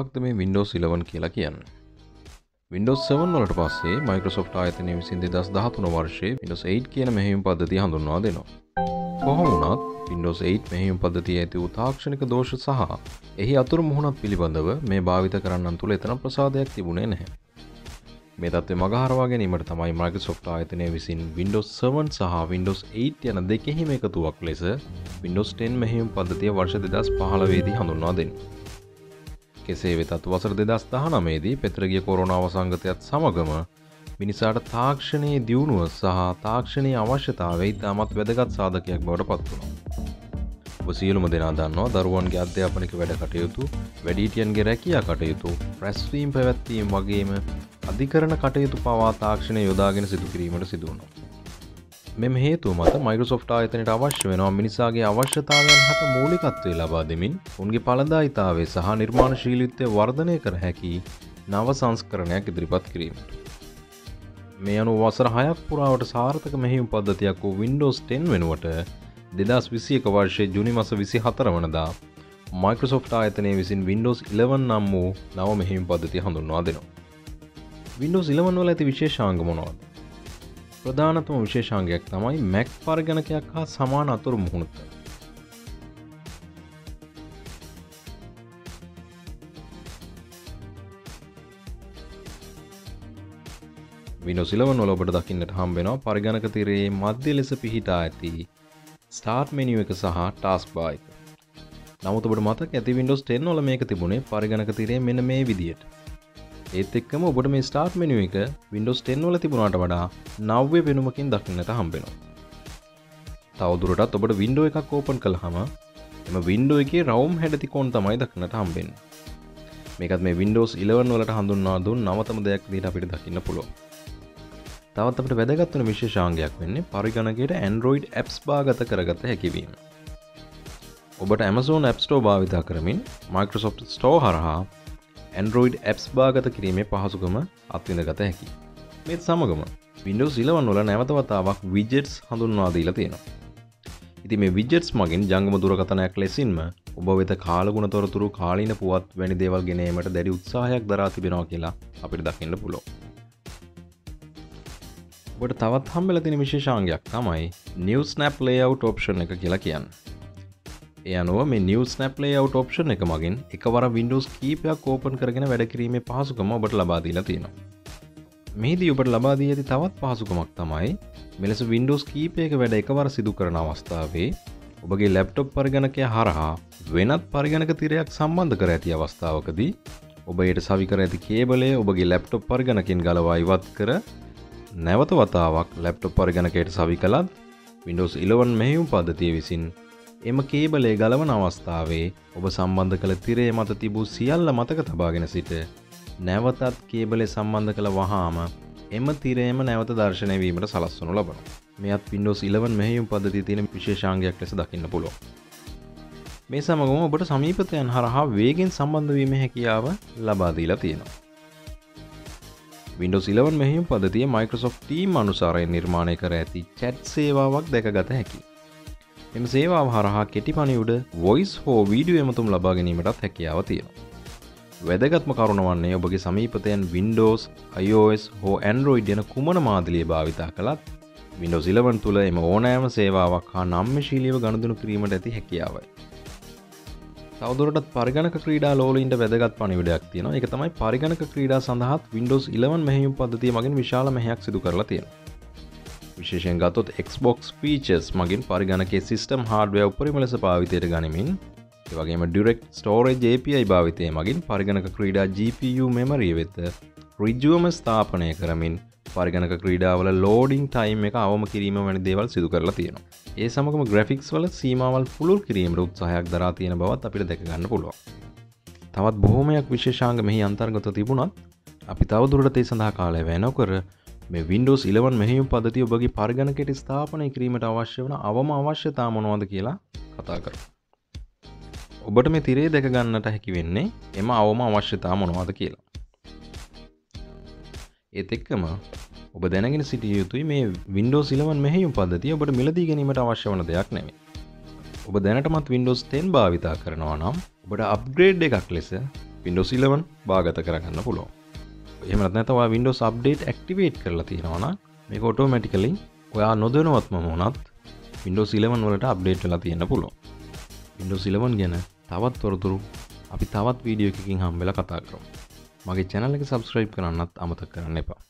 මොකක්ද මේ Windows 11 කියලා කියන්න. Windows 7 වලට පස්සේ Microsoft ආයතනය විසින් දෙදස් දහතුන වර්ෂයේ Windows 8 කියන මෙහිම් පද්ධතිය හඳුන්වා දෙනවා. කොහොම වුණත් Windows 8 මෙහිම් පද්ධතිය ඇති වූ තාක්ෂණික දෝෂ සහ එහි අතුරු මුහුණත් පිළිබඳව මේ භාවිත කරන්නන් තුළ එතන ප්‍රසාදයක් තිබුණේ නැහැ. මේ තත්ත්වය මගහරවා ගැනීමට තමයි Microsoft ආයතනය විසින් Windows 7 සහ Windows 8 යන දෙකෙහිම එකතුවක් ලෙස Windows 10 මෙහිම් පද්ධතිය වර්ෂ දෙදස් පහළවේදී හඳුන්වා දෙන්නේ. කෙසේ වෙතත් වසර දෙදස් දහනමේදී පෙත්‍රගිය කොරෝනාව සංගතයත් සමගම මිනිසාට තාක්ෂණයේ දියුණුව සහ තාක්ෂණය අවශ්‍යතාව ඉතාමත් වැදගත් සාධකයක් බවට පත් වුණා. ඔබ සියලුම දෙනා දන්නවා දරුවන්ගේ අධ්‍යාපනික වැඩ කටයුතු වැඩීටියන්ගේ රැකියා කටයුතු ප්‍රැස්වීම් පැවැත්වීම් වගේම අධිකරණ කටයුතු පවා තාක්ෂණය යොදාගෙන සිදු කිරීමට සිදුවනවා. මෙම හේතු මත මයිකෝසොෆ්ට් ආයතනයට අවශ්‍ය වෙනවා මිනිසාගේ අවශ්‍යතාවයන් හට මූලිකත්වය ලබා දෙමින් උන්ගේ පලදායිතාවේ සහ නිර්මාණශීලිත්වය වර්ධනය කර හැකි නව සංස්කරණයක් ඉදිරිපත් කිරීමට. මේ අනු වසර හයක් පුරාවට සාර්ථක මෙහිම් පද්ධතියක් වූ Windows 10 වෙනුවට දෙදස් විසියක වර්ෂය ජුනි මස විසි හතර වනදා මයිකෝසොෆ්ට් ආයතනය විසින් Windows 11 නම් වූ නව මෙහිම් පද්ධතිය හඳුන්වා දෙනවා. Windows 11 වල ඇති විශේෂාංග මොනවද? ප්‍රධානතම විශේෂාංගයක් තමයි මැක් පරගණකයක් හා සමාන අතුරු මුහුණුත්ත. විනොසිලව නොලොබට දකින්නට හම්බෙනවා පරිගණක තිරේ මධ්‍ය ලෙස පිහිටා ඇති ස්ටාර්ට් මෙනිුව එක සහ ටාස් බායික. නමුතබට මතක් ඇති වින්ඩෝස් 10 නොල මේක තිබුණේ පරිගණක තිරේ මෙන මේ විදියට. ඒත් එක්කම ඔබට මේ ස්ටාර්ට් මෙනුව එක වින්ඩෝස් 10 වල තිබුණාට වඩා නව්‍ය පෙනුමකින් දකින්නට හම්බෙනවා. තවදුරටත් ඔබට වින්ඩෝ එකක් ඕපන් කළහම එම වින්ඩෝ එකේ රවම් හැඩතිකෝන් තමයි දක්නට හම්බෙන්. මේකත් මේ වින්ඩෝස් 11 වලට හඳුන්වා දුන් නවතම දෙයක් දීට අපිට දකින්න පුළුව. තවත් අපට වැදගත්වන විශේෂාංගයක් වෙන්නේ පරිගණකයට Android ඇප්ස් භාගත කරගත හැකිවීම. ඔබට Amazon App Store භාවිතා කරමින් Microsoft Store හරහා Android ඇප්ස් භාගත කිරීමේ පහසුකම අත්විඳ ගත හැකි. මෙත් සමගම Windows 11 වල නැවතවතාවක් විජෙට්ස් හඳුන්වා දීලා තියෙනවා. ඉතින් මේ විජෙට්ස් මගින් ජංගම දුරකථනයක් ලෙසින්ම ඔබ වෙත කාලගුණ තොරතුරු කාලීන පුවත් වැනි දේවල් ගෙනීමට දැඩි උත්සාහයක් දරා තිබෙනවා කියලා අපිට දකින්න පුළුවන්. ඔබට තවත් හම්බෙලා තියෙන විශේෂාංගයක් තමයි New Snap Layout option එක කියලා කියන්නේ. ඒ අනුව මේ නිවස් නැප් ලේඅවට් ඔප්ෂන් එක මගින් එකවර Windows කීපයක් ඕපන් කරගෙන වැඩකිරීමේ පහසුකම ඔබට ලබාදීලා තියෙනවා. මේදී ඔබට ලබාදී ඇති තවත් පහසුකමක් තමයි මෙලෙස Windows කීපයක වැඩ එකවර සිදු කරන අවස්ථාවේ ඔබගේ ලැප්ටොප් පරිගණකය හරහා වෙනත් පරිගණක තිරයක් සම්බන්ධ කර ඇති අවස්ථාවකදී ඔබ එයට සවිකර ඇති කේබලය ඔබගේ ලැප්ටොප් පරිගණකින් ගලවා ඉවත් කර නැවත වතාවක් ලැප්ටොප් පරිගණකයට සවි කළත් Windows 11 මෙහිුම් පද්ධතිය විසින් එම කේබලේ ගලවන අවස්ථාවේ ඔබ සම්බන්ධ කළ තිරේ මත තිබූ සියල්ල මතක තබාගෙන සිට නැවතත් කේබලෙ සම්බන්ධ කළ වහාම එම තිරේම නැවත දර්ශනයවීමට සලස්වනු ලබන මෙත් පින්ඩෝස් 11 මෙහියුම් පද්ධති තියෙන විශේෂාංගයක් ලෙස දකින්න පුලො මේ සමගම ඔබට සමීපතයන් හරහා වේගෙන් සම්බන්ධවීම හැකියාව ලබාදීලා තියෙනවා. Windows 11 මෙහිම් පදතිය Microsoft Team අනුසාරය නිර්මාණය කර ඇති චැට් සේවාවක් දැකගත හැකි එම සේවාව හරහා කෙටි පනිවුඩ වොයිස් හෝ වීඩියෝ එමතුම් ලබා ගැනීමටත් හැකියාව තියෙනවා. වැදගත්ම කරුණ වන්නේ ඔබගේ සමීපතයන් Windows, iOS හෝ Android යන කුමන මාදලිය භාවිතා කළත් Windows 11 තුළ එම ඕනෑම සේවාවක් හා නම්මශීලියව ගණදුනු කිරීමට ඇති හැකියාවයි. තවදුරටත් පරිගණක ක්‍රීඩා ලෝලින්ට වැදගත් පනිවිඩයක් තියෙන එක තමයි පරිගණක ක්‍රීඩා සඳහත් Windows 11 මෙහිම් පද්ධතිය මගින් විශාල මෙහයක් සිදු කරලා තියෙනවා. විශේෂෙන් ගතොත් Xbox ෆීචස් මගින් පරිගණකේ සිස්ටම් හාඩුවය උපරිම ලෙස පාවිතයට ගනිමින් වගේම ඩිරෙක්් ස්ටෝරේජ් API භාවිතය මගින් පරිගණක ක්‍රීඩා GPU මෙමරිය වෙත රිජුවම ස්ථාපනය කරමින් පරිගණක ක්‍රීඩාවල ලෝඩිං ටයිම් එක අවම කිරීම වැනි දේවල් සිදු කරලා තියෙනවා. ඒ සමගම ග්‍රෆික්ස් වල සීමවල් පුළුල් කිරීමට උත්සාහයක් දරා තියෙන බවත් අපිට දැකගන්න පුළුවන්. තවත් බොහොමයක් විශේෂාංග මෙහි අන්තර්ගත තිබුණත් අපි තවදුරට ඒ සඳහා කාලය වැනොකර මේ Windows 11 මෙහිම පදති ඔබගේ පරිගණකට ස්ථාපනය කිරීමට අවශ්‍ය වන අවම අවශ්‍යතා මොනවද කියලා කතා කර. ඔබට මේ තිරේ දෙක ගන්නට හැකි වෙන්නේ එම අවම අවශ්‍යතා මොනවාද කියලා. ඒත් එක්කම ඔබ දැනගෙන සිටිය යුතුයි මේ Windows 11 මෙහිම පද්ධතිය ඔබට මිලදී ගැනීමට අවශ්‍ය වන දෙයක් නෙමේ. ඔබ දැනටමත් Windows 10 භාවිතා කරනවා නම් ඔබට අප්ග්‍රේඩ් එකක් ලෙස පින්ඩෝස් 11 බාගත කරගන්න පුළුවන් එහෙමත් නැතවා වින්ඩෝස් අප්ඩේට් ඇක්ටිවේට් කරලා තියෙනවන මේ ඔටෝමැටිකලින් ඔයා නොදනවත්ම මොනත් වින්ඩෝස් 11 වලට අප්ඩේට් වෙලා තියෙන පුළුවන්. වින්ඩෝස් 11 ගැන තවත් තොරතුරු අපි තවත් වීඩියෝ එකකින් හම්බෙලා කතා කරමු. මගේ channel එක subscribe කරන්නත් අමතක කරන්න එපා.